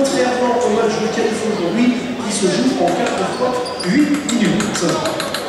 contrairement au match de qualif aujourd'hui qui se joue en 4 fois 8 minutes.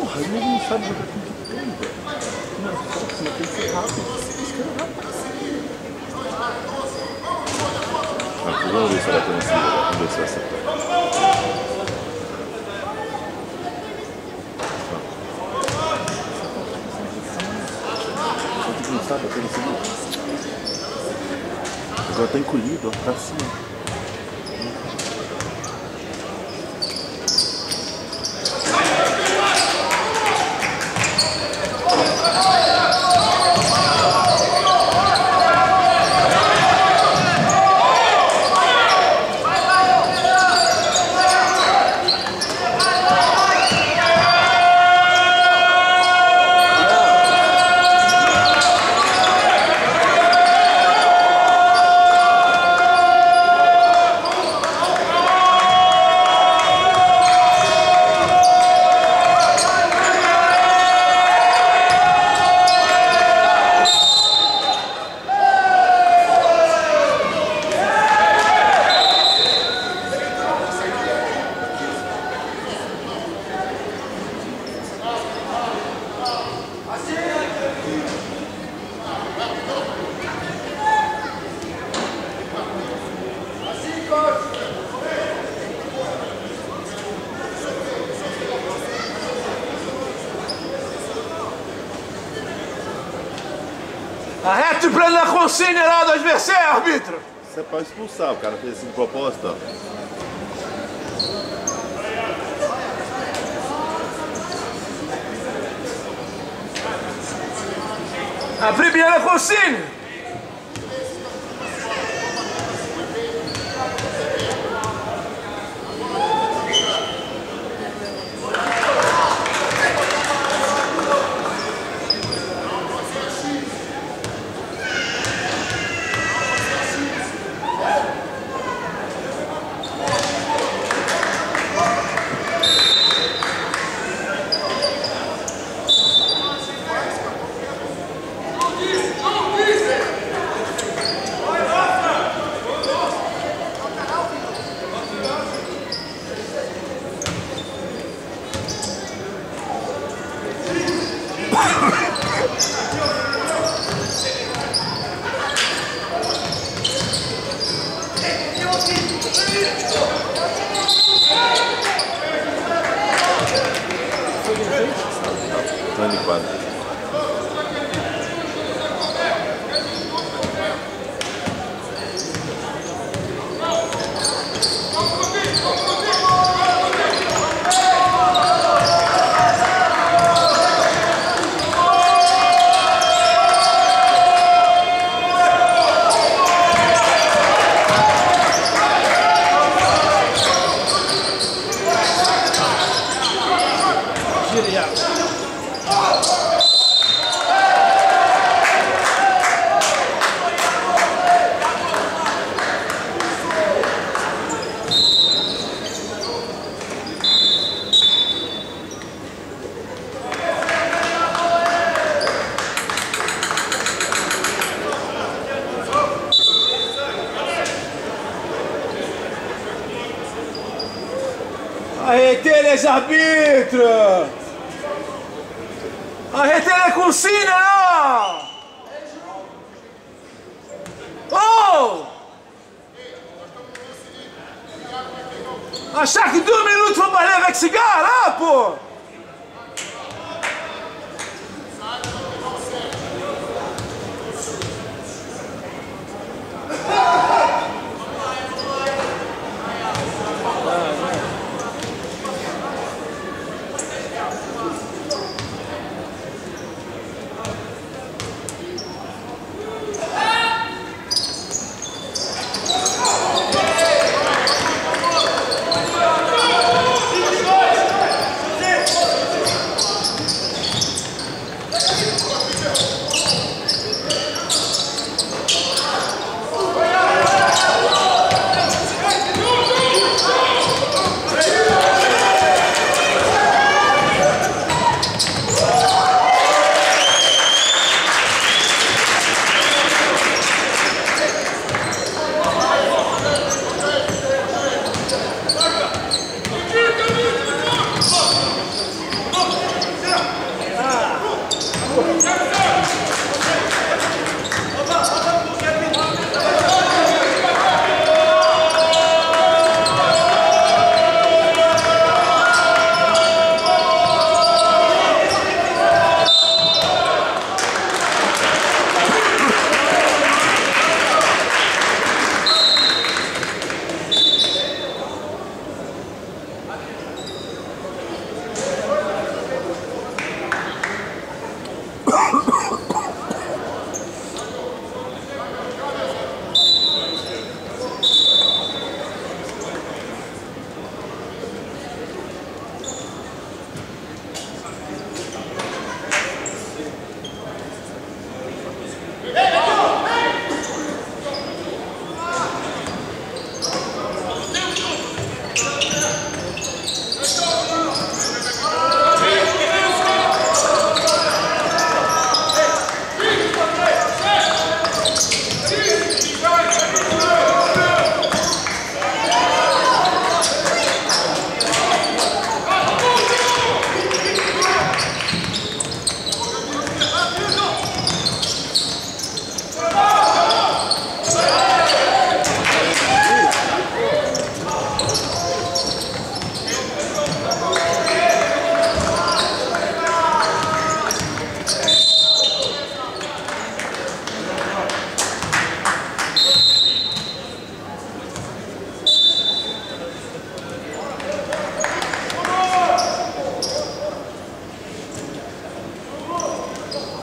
Porra, ele não sabe jogar com que tem, velho. Não, próxima tem que ser rápido. Os caras vão passar. Ah, vamos ver se ela tem esse. Vamos ver se essa Sabe aquele segundo? Agora tá encolhido, ó, tá pra cima. A reto consigna plena considerado adversário, árbitro! Você pode expulsar, o cara fez assim de propósito, ó. A primeira consigna. Dani Quadro. Arrêtez les arbitres Arrêtez les consignes là Oh A chaque deux minutes faut parler avec cigare, hein, pô